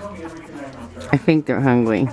I think they're hungry.